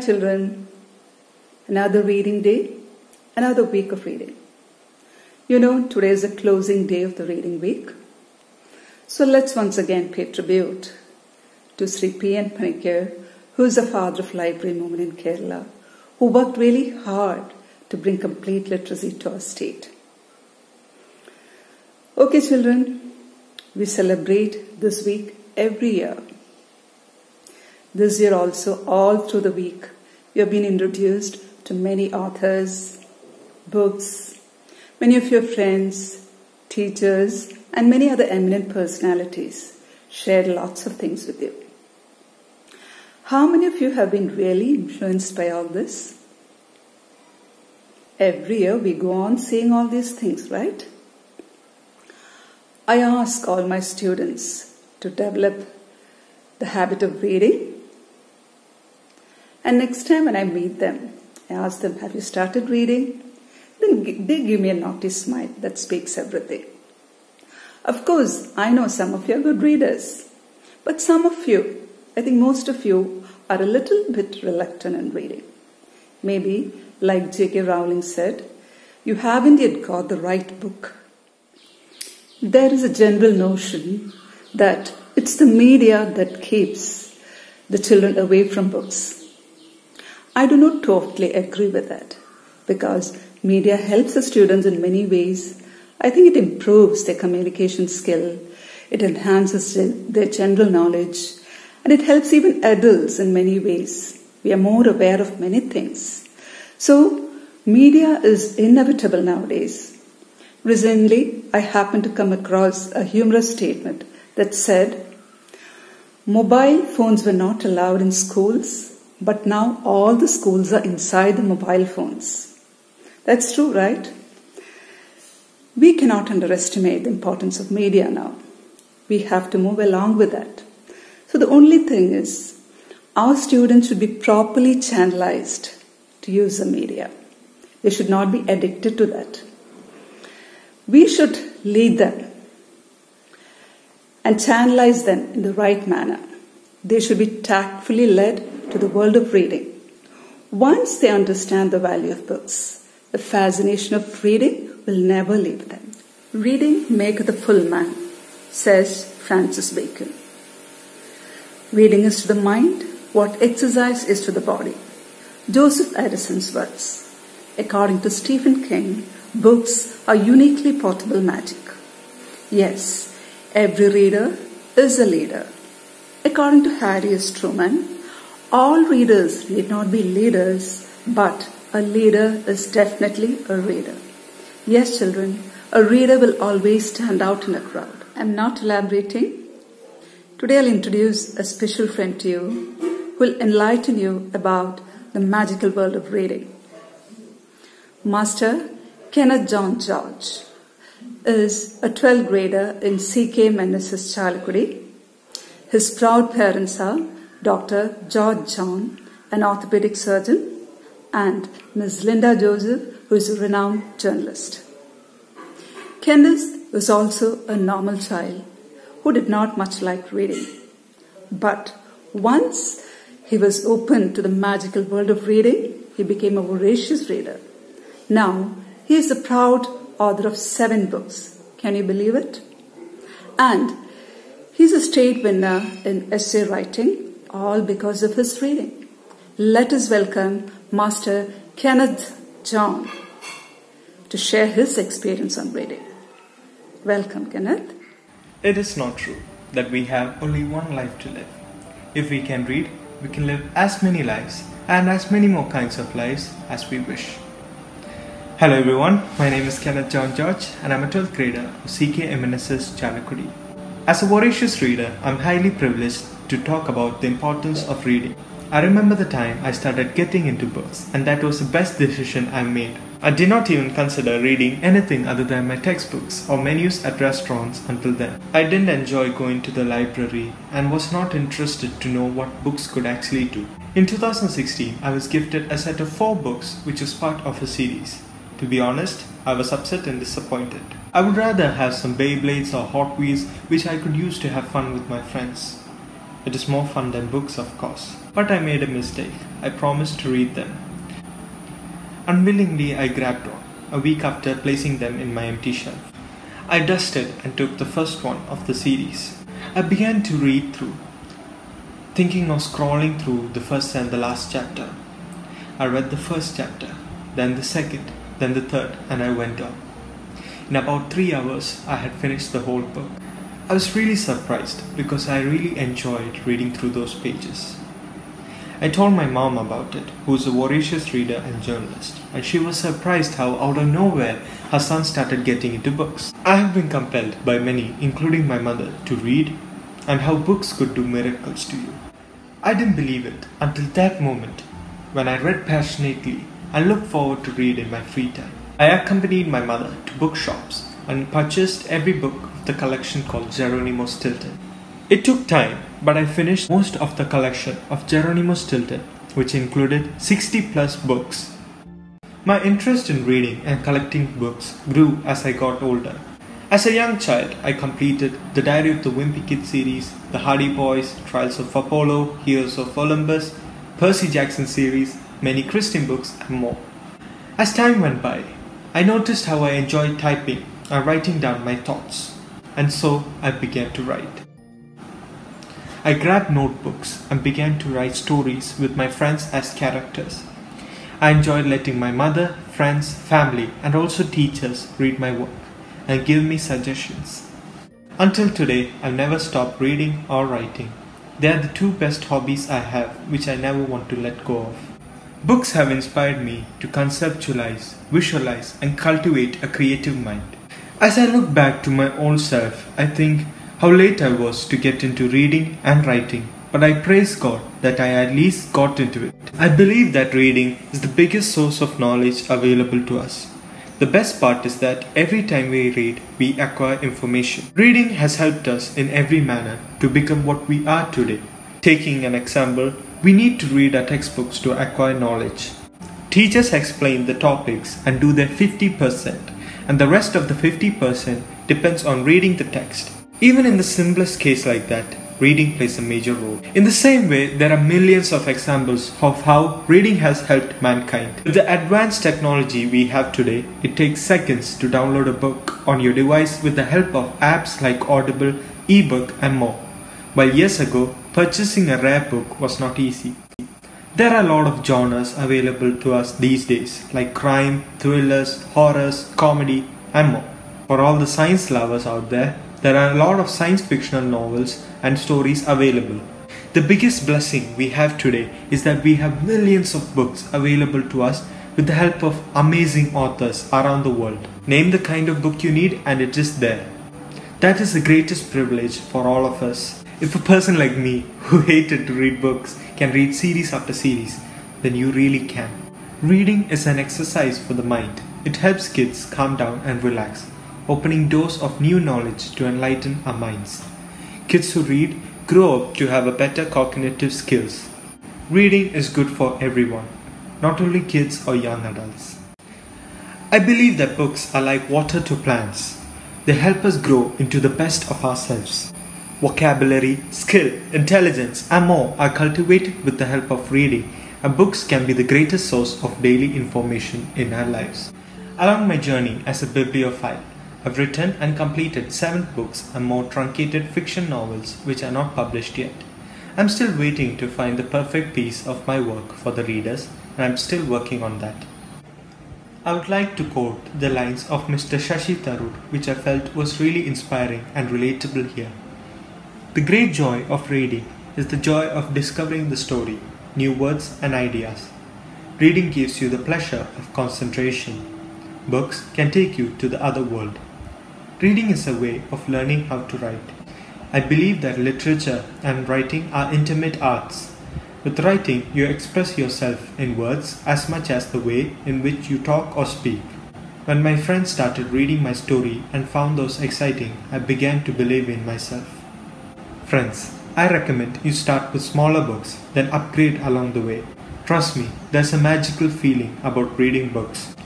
Hi, children. Another reading day, another week of reading. You know, today is the closing day of the reading week. So let's once again pay tribute to Sri P.N. Panikkar, who is the father of library movement in Kerala, who worked really hard to bring complete literacy to our state. Okay, children, we celebrate this week every year. This year also, all through the week, you have been introduced to many authors, books, many of your friends, teachers, and many other eminent personalities shared lots of things with you. How many of you have been really influenced by all this? Every year we go on seeing all these things, right? I ask all my students to develop the habit of reading. And next time when I meet them, I ask them, Have you started reading? Then they give me a naughty smile that speaks everything. Of course, I know some of you are good readers, but some of you, I think most of you, are a little bit reluctant in reading. Maybe, like J.K. Rowling said, you haven't yet got the right book. There is a general notion that it's the media that keeps the children away from books. I do not totally agree with that because media helps the students in many ways. I think it improves their communication skill, it enhances their general knowledge, and it helps even adults in many ways. We are more aware of many things. So, media is inevitable nowadays. Recently, I happened to come across a humorous statement that said, Mobile phones were not allowed in schools, but now all the schools are inside the mobile phones. That's true, right? We cannot underestimate the importance of media now. We have to move along with that. So the only thing is, our students should be properly channelized to use the media. They should not be addicted to that. We should lead them and channelize them in the right manner. They should be tactfully led to the world of reading. Once they understand the value of books, the fascination of reading will never leave them. Reading maketh the full man, says Francis Bacon. Reading is to the mind what exercise is to the body. Joseph Addison's words. According to Stephen King, books are uniquely portable magic. Yes, every reader is a leader. According to Harry S. Truman, all readers need not be leaders, but a leader is definitely a reader. Yes, children, a reader will always stand out in a crowd. I'm not elaborating. Today I'll introduce a special friend to you who will enlighten you about the magical world of reading. Master Kenneth John George is a 12th grader in C.K. MNSS Chalakudy. His proud parents are Dr. George John, an orthopedic surgeon, and Ms. Linda Joseph, who is a renowned journalist. Kenneth was also a normal child who did not much like reading. But once he was open to the magical world of reading, he became a voracious reader. Now, he is the proud author of seven books. Can you believe it? And he's a state winner in essay writing, all because of his reading. Let us welcome Master Kenneth John to share his experience on reading. Welcome, Kenneth. It is not true that we have only one life to live. If we can read, we can live as many lives and as many more kinds of lives as we wish. Hello everyone, my name is Kenneth John George and I'm a 12th grader of CK MNSS Chalakudy. As a voracious reader, I'm highly privileged to talk about the importance of reading. I remember the time I started getting into books and that was the best decision I made. I did not even consider reading anything other than my textbooks or menus at restaurants until then. I didn't enjoy going to the library and was not interested to know what books could actually do. In 2016, I was gifted a set of four books which was part of a series. To be honest, I was upset and disappointed. I would rather have some Beyblades or Hot Wheels which I could use to have fun with my friends. It is more fun than books, of course. But I made a mistake. I promised to read them. Unwillingly, I grabbed one, a week after placing them in my empty shelf. I dusted and took the first one of the series. I began to read through, thinking of scrolling through the first and the last chapter. I read the first chapter, then the second, then the third, and I went on. In about three hours, I had finished the whole book. I was really surprised because I really enjoyed reading through those pages. I told my mom about it, who is a voracious reader and journalist, and she was surprised how, out of nowhere, her son started getting into books. I have been compelled by many, including my mother, to read, and how books could do miracles to you. I didn't believe it until that moment when I read passionately and looked forward to read in my free time. I accompanied my mother to bookshops and purchased every book of the collection called Geronimo Stilton. It took time, but I finished most of the collection of Geronimo Stilton, which included 60 plus books. My interest in reading and collecting books grew as I got older. As a young child, I completed The Diary of the Wimpy Kid series, The Hardy Boys, Trials of Apollo, Heroes of Olympus, Percy Jackson series, many Christian books, and more. As time went by, I noticed how I enjoyed typing and writing down my thoughts and so I began to write. I grabbed notebooks and began to write stories with my friends as characters. I enjoyed letting my mother, friends, family, and also teachers read my work and give me suggestions. Until today, I've never stopped reading or writing. They are the two best hobbies I have, which I never want to let go of. Books have inspired me to conceptualize, visualize, and cultivate a creative mind. As I look back to my old self, I think how late I was to get into reading and writing. But I praise God that I at least got into it. I believe that reading is the biggest source of knowledge available to us. The best part is that every time we read, we acquire information. Reading has helped us in every manner to become what we are today. Taking an example, we need to read our textbooks to acquire knowledge. Teachers explain the topics and do their 50% and the rest of the 50% depends on reading the text. Even in the simplest case like that, reading plays a major role. In the same way, there are millions of examples of how reading has helped mankind. With the advanced technology we have today, it takes seconds to download a book on your device with the help of apps like Audible, ebook, and more. While years ago, purchasing a rare book was not easy. There are a lot of genres available to us these days, like crime, thrillers, horrors, comedy, and more. For all the science lovers out there, there are a lot of science fictional novels and stories available. The biggest blessing we have today is that we have millions of books available to us with the help of amazing authors around the world. Name the kind of book you need and it is there. That is the greatest privilege for all of us. If a person like me, who hated to read books, can read series after series, then you really can. Reading is an exercise for the mind. It helps kids calm down and relax, opening doors of new knowledge to enlighten our minds. Kids who read grow up to have a better cognitive skills. Reading is good for everyone, not only kids or young adults. I believe that books are like water to plants. They help us grow into the best of ourselves vocabulary, skill, intelligence, and more are cultivated with the help of reading, and books can be the greatest source of daily information in our lives. Along my journey as a bibliophile, I've written and completed seven books and more truncated fiction novels which are not published yet. I'm still waiting to find the perfect piece of my work for the readers, and I'm still working on that. I would like to quote the lines of Mr. Shashi Tharoor, which I felt was really inspiring and relatable here. The great joy of reading is the joy of discovering the story, new words and ideas. Reading gives you the pleasure of concentration. Books can take you to the other world. Reading is a way of learning how to write. I believe that literature and writing are intimate arts. With writing, you express yourself in words as much as the way in which you talk or speak. When my friends started reading my story and found those exciting, I began to believe in myself. Friends, I recommend you start with smaller books, then upgrade along the way. Trust me, there's a magical feeling about reading books.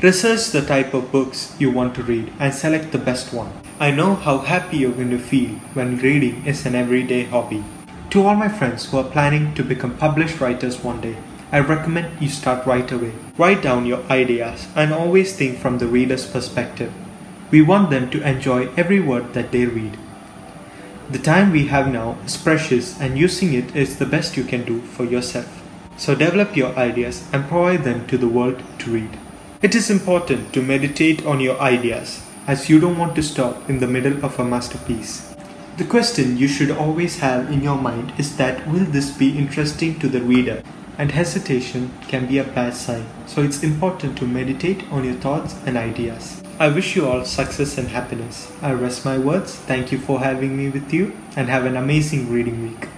Research the type of books you want to read and select the best one. I know how happy you're going to feel when reading is an everyday hobby. To all my friends who are planning to become published writers one day, I recommend you start right away. Write down your ideas and always think from the reader's perspective. We want them to enjoy every word that they read. The time we have now is precious and using it is the best you can do for yourself. So develop your ideas and provide them to the world to read. It is important to meditate on your ideas as you don't want to stop in the middle of a masterpiece. The question you should always have in your mind is that will this be interesting to the reader? And hesitation can be a bad sign. So it's important to meditate on your thoughts and ideas. I wish you all success and happiness. I rest my words. Thank you for having me with you and have an amazing reading week.